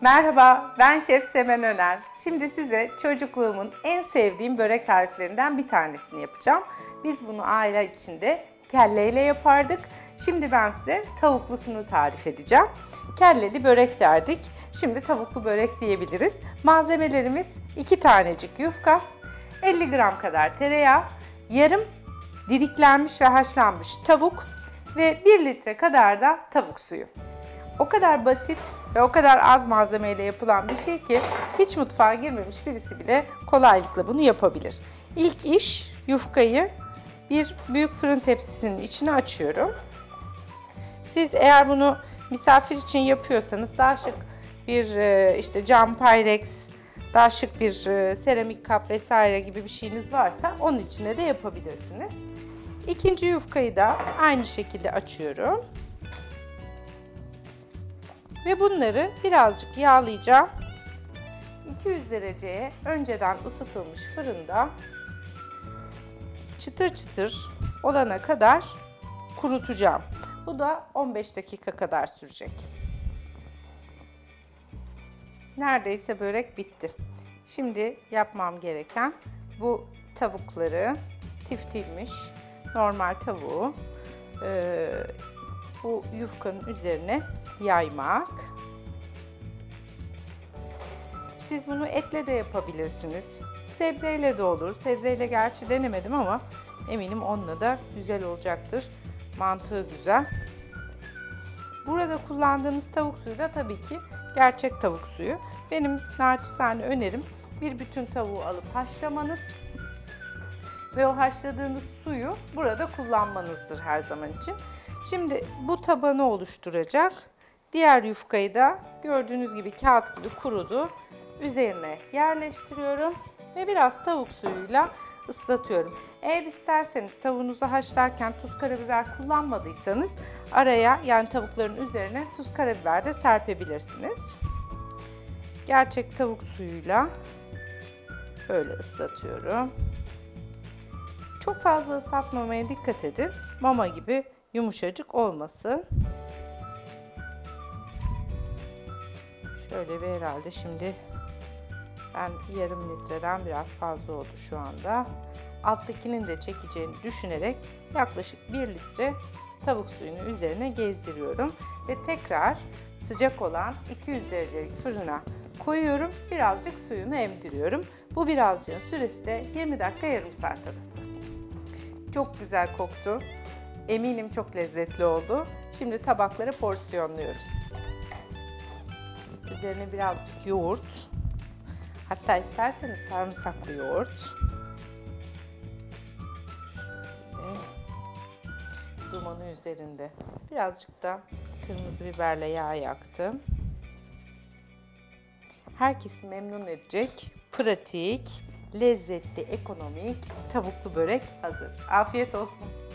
Merhaba, ben Şef Semen Öner. Şimdi size çocukluğumun en sevdiğim börek tariflerinden bir tanesini yapacağım. Biz bunu aile içinde kelleyle yapardık. Şimdi ben size tavuklusunu tarif edeceğim. Kelleli börek derdik. Şimdi tavuklu börek diyebiliriz. Malzemelerimiz 2 tanecik yufka, 50 gram kadar tereyağı, yarım didiklenmiş ve haşlanmış tavuk ve 1 litre kadar da tavuk suyu. O kadar basit ve o kadar az malzemeyle yapılan bir şey ki hiç mutfağa girmemiş birisi bile kolaylıkla bunu yapabilir. İlk iş yufkayı bir büyük fırın tepsisinin içine açıyorum. Siz eğer bunu misafir için yapıyorsanız daha şık bir e, işte cam pyrex, daha şık bir e, seramik kap vesaire gibi bir şeyiniz varsa onun içine de yapabilirsiniz. İkinci yufkayı da aynı şekilde açıyorum. Ve bunları birazcık yağlayacağım. 200 dereceye önceden ısıtılmış fırında çıtır çıtır olana kadar kurutacağım. Bu da 15 dakika kadar sürecek. Neredeyse börek bitti. Şimdi yapmam gereken bu tavukları tiftilmiş normal tavuğu bu yufkanın üzerine yaymak. Siz bunu etle de yapabilirsiniz. Sebzeyle de olur. Sebzeyle gerçi denemedim ama eminim onunla da güzel olacaktır. Mantığı güzel. Burada kullandığımız tavuk suyu da tabii ki gerçek tavuk suyu. Benim naçizane önerim bir bütün tavuğu alıp haşlamanız ve o haşladığınız suyu burada kullanmanızdır her zaman için. Şimdi bu tabanı oluşturacak. Diğer yufkayı da gördüğünüz gibi kağıt gibi kurudu. Üzerine yerleştiriyorum ve biraz tavuk suyuyla ıslatıyorum. Eğer isterseniz tavuğunuzu haşlarken tuz karabiber kullanmadıysanız araya yani tavukların üzerine tuz karabiber de serpebilirsiniz. Gerçek tavuk suyuyla böyle ıslatıyorum. Çok fazla ıslatmamaya dikkat edin. Mama gibi yumuşacık olmasın. Şöyle bir herhalde şimdi ben yarım litreden biraz fazla oldu şu anda. Alttakinin de çekeceğini düşünerek yaklaşık 1 litre tavuk suyunu üzerine gezdiriyorum. Ve tekrar sıcak olan 200 derecelik fırına koyuyorum. Birazcık suyunu emdiriyorum. Bu birazcığın süresi de 20 dakika yarım saat arası. Çok güzel koktu. Eminim çok lezzetli oldu. Şimdi tabaklara porsiyonluyoruz. Üzerine birazcık yoğurt. Hatta isterseniz sarımsaklı yoğurt. Dumanı üzerinde. Birazcık da kırmızı biberle yağ yaktım. Herkesi memnun edecek, pratik, lezzetli, ekonomik tavuklu börek hazır. Afiyet olsun.